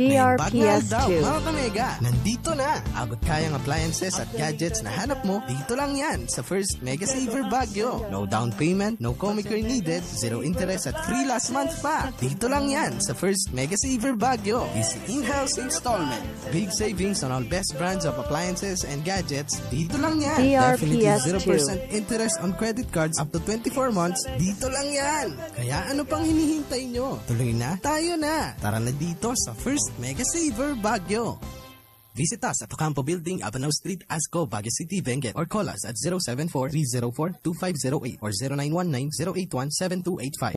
DRPS2. daw, mga kamega, nandito na. Abot kayang appliances at gadgets na hanap mo, dito lang yan sa First Mega Saver Baguio. No down payment, no comic needed, zero interest at free last month pa. Dito lang yan sa First Mega Saver Baguio. Easy in-house installment. Big savings on all best brands of appliances and gadgets. Dito lang yan. Definitely DRPS2. 0% interest on credit cards up to 24 months. Dito lang yan. Kaya ano pang hinihintay nyo? Tuloy na, tayo na. Tara na dito sa First Mega Saver Baguio. Visit us at Ocampo Building, Avanao Street, Asco, Baguio City, Benguet, or call us at 074-304-2508 or 0919-081-7285.